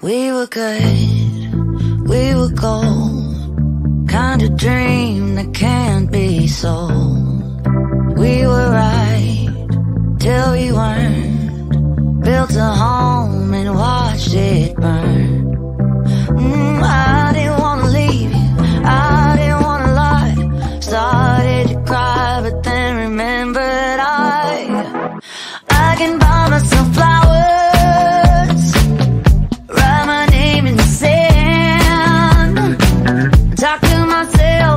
We were good, we were gold. Kind of dream that can't be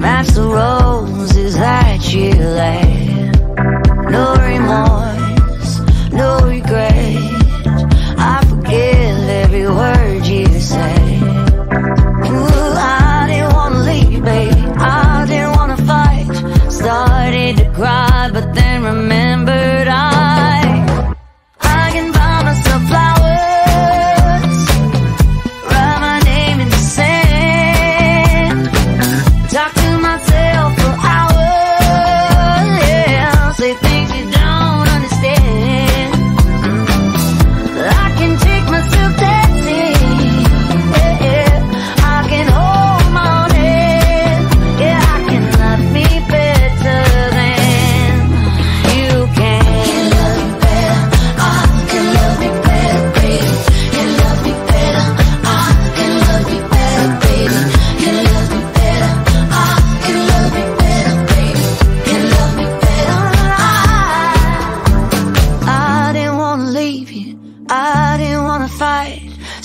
wraps the roses that you lay. No remorse.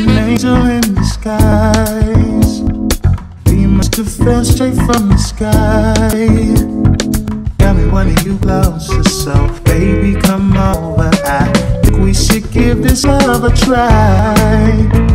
an angel in disguise. We must have fell straight from the sky. Tell me when are you closer, yourself, baby, come over. I think we should give this love a try.